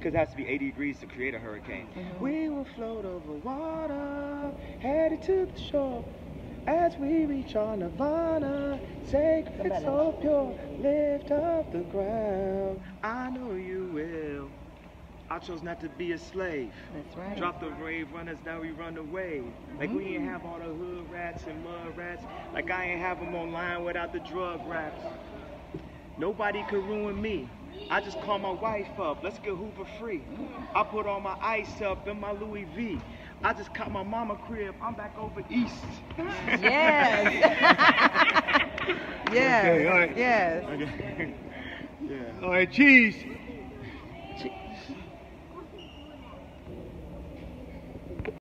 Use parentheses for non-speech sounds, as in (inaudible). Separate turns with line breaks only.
because it has to be 80 degrees to create a hurricane.
Mhm.
We will float over water, headed to the shore. As we reach our nirvana, take it so pure, lift up the ground. I know you will. I chose not to be a slave.
That's right.
Drop the rave runners, now we run away. Like we ain't have all the hood rats and mud rats. Like I ain't have them online without the drug raps. Nobody could ruin me. I just call my wife up. Let's get Hoover free. I put all my ice up in my Louis V. I just caught my mama crib. I'm back over east.
Yes. (laughs) yes.
Okay, all right.
Yes.
Okay. (laughs) yeah.
All right, cheese.